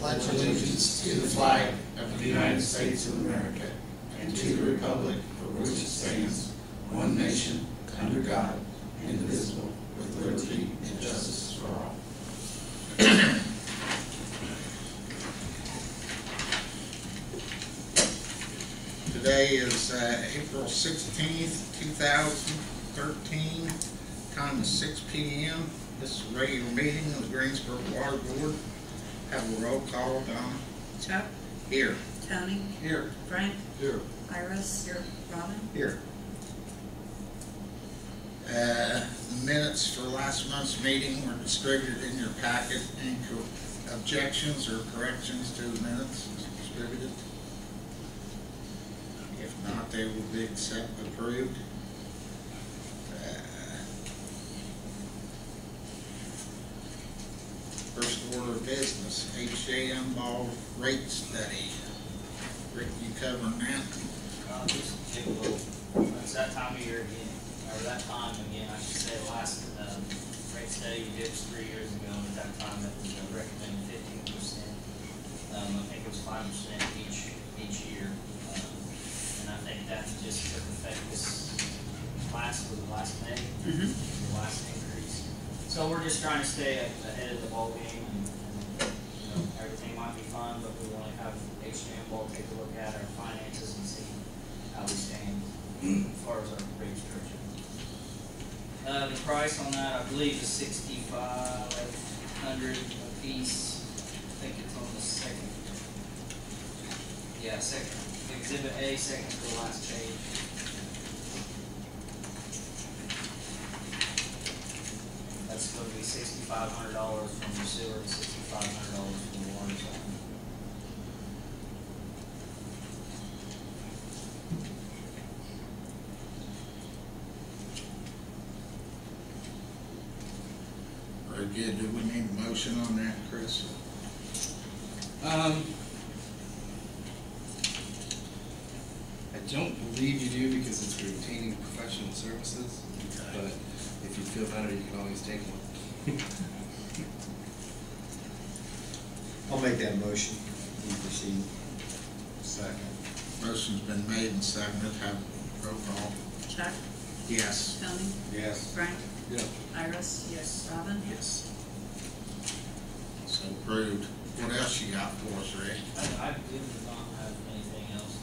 pledge allegiance to the flag of the United States of America and to the republic for which it stands, one nation, under God, indivisible, with liberty and justice for all. Today is uh, April sixteenth, two thousand thirteen, time is six P M. This is a regular meeting of the Greensburg Water Board. Have a roll call, Donna. Chuck, Here. Tony, Here. Frank, Here. Iris, Here. Robin, Here. Uh, the minutes for last month's meeting were distributed in your packet. Any co- objections or corrections to the minutes distributed? If not, they will be accept, approved. Uh, First order of business, H J Umbaugh rate study. Rick, you covering that? Uh, just take a little, it's that time of year again, or that time again, I should say, last, um, rate study you did was three years ago, and at that time it was uh, recommended fifteen percent. Um, I think it was five percent each, each year, um, and I think that just took effect this last, was the last May, the last increase. So we're just trying to stay ahead of the ball game and, and, you know, everything might be fun, but we wanna have H J Umbaugh take a look at our finances and see how we stand as far as our structure. Uh, the price on that, I believe, is sixty-five hundred a piece. I think it's on the second. Yeah, second, exhibit A, second to the last page. That's gonna be sixty-five hundred dollars from the sewer and sixty-five hundred dollars from the water side. Very good. Do we need a motion on that, Chris? Um, I don't believe you do because it's retaining professional services, but if you feel better, you can always take one. I'll make that motion. We proceed. Second. Motion's been made and seconded. Have roll call. Chuck, Yes. Tony, Yes. Frank, Yeah. Iris. Yes. Robin, Yes. So approved. What else you got for us, Rick? I, I do not have anything else.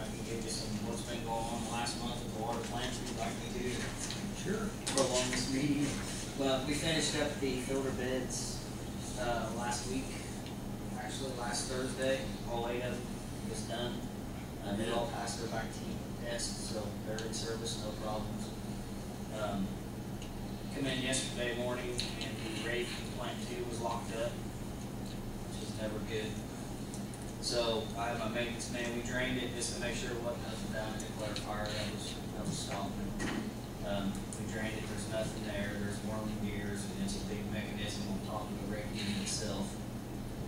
I can give you some, what's been going on the last month with the water plant, if you'd like me to. Sure. Prolong this meeting. Well, we finished up the filter beds, uh, last week, actually last Thursday, all eight of them was done. Uh, they all passed their team test, so they're in service, no problems. Um, come in yesterday morning and the rate plant two was locked up, which is never good. So I had my maintenance man, we drained it just to make sure it wasn't down in the clarifier that was. It, there's nothing there, there's worm gears, and it's a big mechanism on top of the rate unit itself.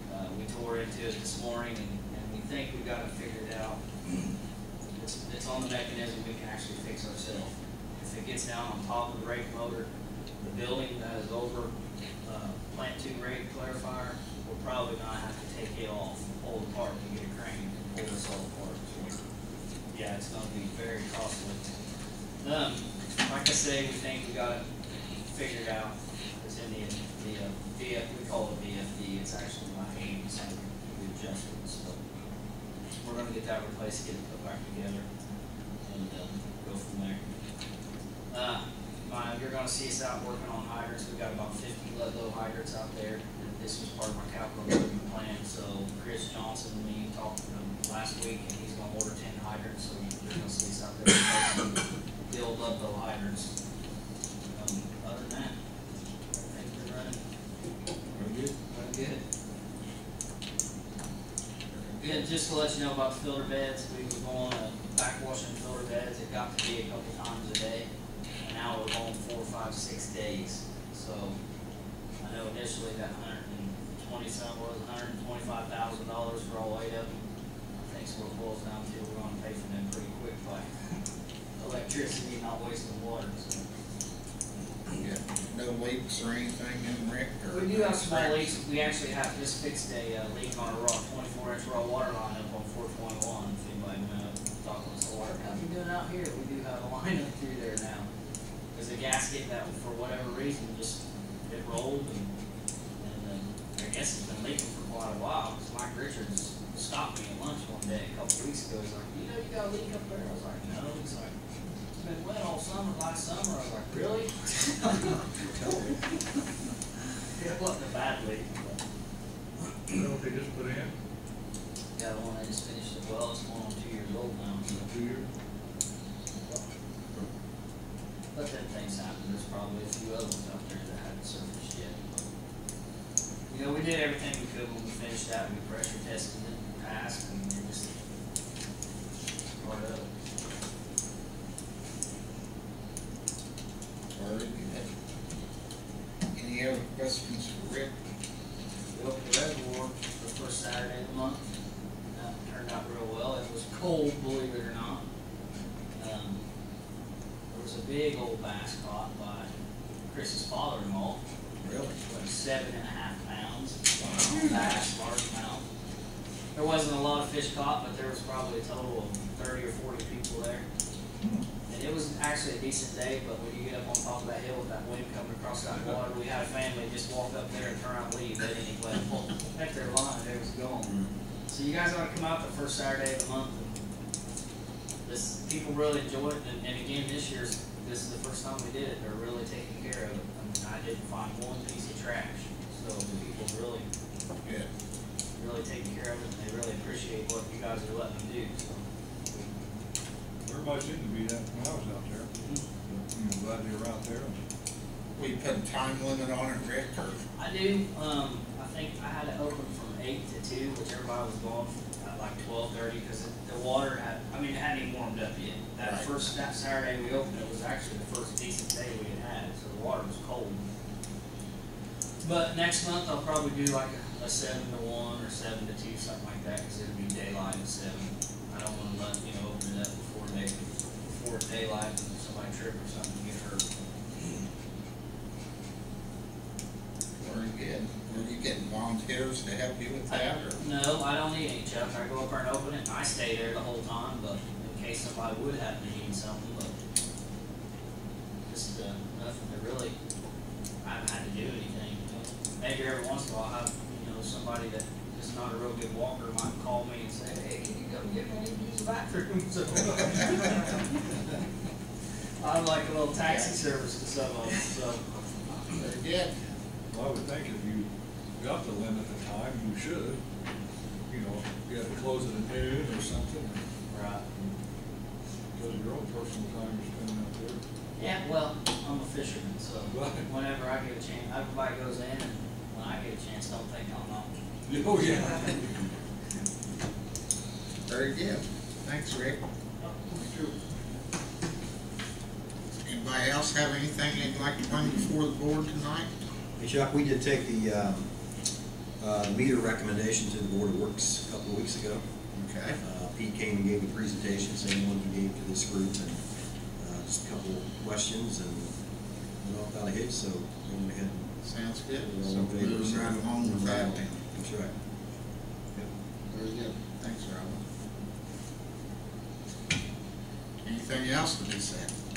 Uh, we tore into it this morning and, and we think we got it figured out. It's, it's on the mechanism we can actually fix ourselves. If it gets down on top of the rate motor, the building that is over, uh, plant two rate clarifier, we're probably gonna have to take it off, pull it apart and get a crane and pull this all apart. Yeah, it's gonna be very costly. Um, like I say, we think we got it figured out. It's in the, the, uh, VF, we call it VFD, it's actually my hand, it's like the adjustments, so. We're gonna get that replaced, get it put back together, and, um, go from there. Uh, my, you're gonna see us out working on hydrants, we've got about fifty Ludlow hydrants out there. This was part of my capital improvement plan, so Chris Johnson and me talked to him last week, and he's gonna order ten hydrants, so you're gonna see us out there the old Ludlow hydrants. Um, other than that, everything's been running, Very good. running good. Yeah, just to let you know about the filter beds, we were going to backwashing filter beds, it got to be a couple times a day. And now we're going four, five, six days, so I know initially that hundred and twenty some was hundred and twenty-five thousand dollars for all eight of them. I think so it boils down to, we're gonna pay for them pretty quick by electricity, not wasting water, so. Yeah, no leaks or anything in Rick? or We do have small leaks, we actually have just fixed a uh, leak on a raw, twenty-four inch raw water line up on four twenty-one, if anybody know, thought was the water company doing out here, we do have a line up through there now. Cause the gasket that, for whatever reason, just, it rolled and, and, uh, I guess it's been leaking for quite a while, cause Mike Richards stopped me at lunch one day, a couple weeks ago, he's like, you know, you got a leak up there, I was like, no, he's like, it's been wet all summer, last summer, I was like, really? Tell me. It wasn't a bad leak. You know what they just put in? Yeah, the one I just finished as well, it's going on two years old now, so. Two years? But then things happen, there's probably a few other ones out there that haven't surfaced yet. You know, we did everything we could when we finished that, we pressure tested it, and passed, and it just. Part of it. Very good. Other questions for Rick? We opened the reservoir the first Saturday of the month. That turned out real well. It was cold, believe it or not. Um, there was a big old bass caught by Chris's father-in-law. Really? Like seven and a half pounds. Wow. Bass, large amount. There wasn't a lot of fish caught, but there was probably a total of thirty or forty people there. And it was actually a decent day, but when you get up on top of that hill with that wind coming across that water, we had a family just walk up there and turn around and leave. They didn't even let pull, heck, their line, they was gone. Mm-hmm. So you guys ought to come out the first Saturday of the month. and This, people really enjoy it, and, and again, this year's, this is the first time we did it, they're really taking care of it. I mean, I didn't find one piece of trash, so the people really, Good. really taking care of it, and they really appreciate what you guys are letting them do, so. Everybody seemed to be that when I was out there. I'm glad they were out there. We put a time limit on it, Rick, or? I do, um, I think I had it open from eight to two, which everybody was going at like twelve thirty, cause the water had, I mean, it hadn't even warmed up yet. That Right. first, that Saturday we opened, it was actually the first decent day we had had, so the water was cold. But next month I'll probably do like a, a seven to one or seven to two, something like that, cause it'll be daylight at seven. Daylight, and somebody trip or something, get hurt. Very good. Were you getting volunteers to help you with that, or? No, I don't need any Chuck, I go up there and open it, and I stay there the whole time, but in case somebody would happen to need something, but just, uh, nothing to really, I haven't had to do anything, you know. Maybe every once in a while, I have, you know, somebody that is not a real good walker might call me and say, hey, can you go get me, I need to use the bathroom, so. I'm like a little taxi service to some of them, so. Very good. Well, I would think if you got the limit of time, you should. You know, you had to close it at noon or something, Right. because your own personal time you're spending out there. Yeah, well, I'm a fisherman, so Right. whenever I get a chance, everybody goes in, and when I get a chance, don't think I'm not. Oh, yeah. Very good. Thanks, Rick. Anybody else have anything they'd like to bring before the board tonight? Hey Chuck, we did take the, um, uh, meter recommendation to the Board of Works a couple of weeks ago. Okay. Uh, Pete came and gave a presentation, same one he gave to this group, and, uh, just a couple of questions, and went off without a hitch, so we went ahead and. Sounds good. we're all So in favor, moving right along with that then. That's right. Very good. Thanks, Robin. Anything else to be said?